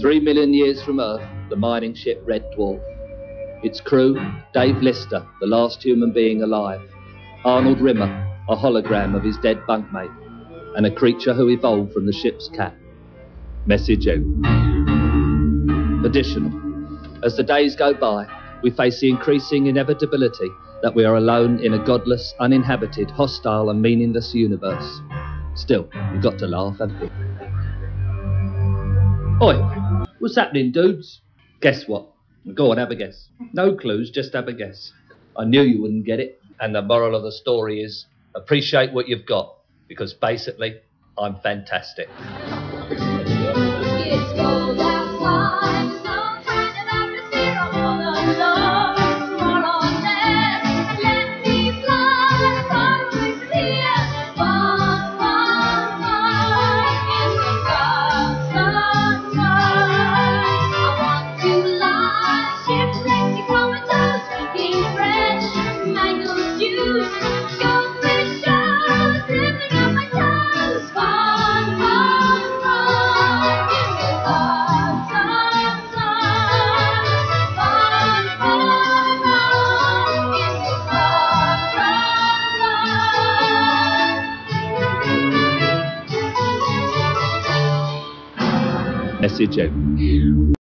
Three million years from Earth, the mining ship Red Dwarf. Its crew, Dave Lister, the last human being alive. Arnold Rimmer, a hologram of his dead bunkmate. And a creature who evolved from the ship's cat. Message out. Additional. As the days go by, we face the increasing inevitability that we are alone in a godless, uninhabited, hostile, and meaningless universe. Still, we've got to laugh, haven't we? Oi, what's happening, dudes? Guess what? Go on, have a guess. No clues, just have a guess. I knew you wouldn't get it. And the moral of the story is appreciate what you've got, because basically, I'm fantastic. Dark sunshine. Message out.